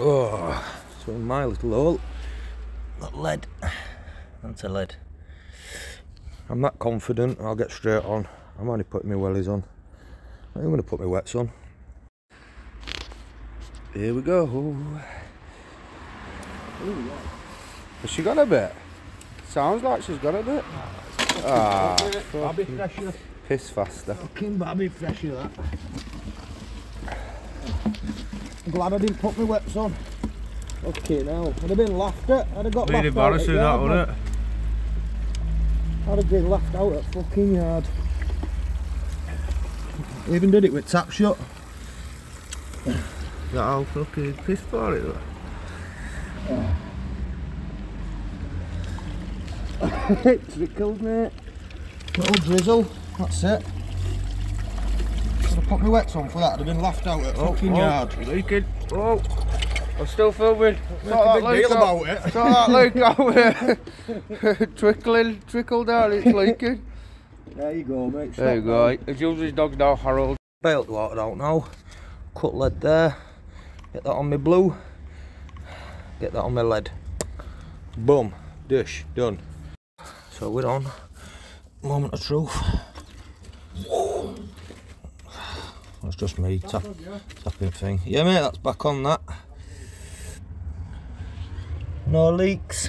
Oh, so in my little hole, got lead. That's a lead. I'm that confident, I'll get straight on. I'm only putting my wellies on. I'm going to put my wets on. Here we go. Has she got a bit? Sounds like she's got a bit. Ah, Bobby fresher. piss faster. Fucking Bobby fresher that. I'm glad I didn't put my wets on. Okay now. I'd have been laughed at. I'd have got Really laughed out at that, yard, wasn't it? I'd have been laughed out at fucking yard. Even did it with tap shut. That how fucking piss for it. look. it trickled, mate. Little drizzle. That's it. Should have put my wets on for that. I'd have been laughed out at oh, fucking oh, yard. Oh, Leaking. Oh, I'm still filming. Make a big deal about it. Sort that leak out Trickling, trickle down, it's leaking. There you go, mate. There you go. now. He's using his dog now, Harold. Bailed water out now. Cut lead there. Get that on my blue. Get that on my lead. Boom. Dish. Done. So we're on. Moment of truth. Just me tap, tapping thing. Yeah mate, that's back on that. No leaks.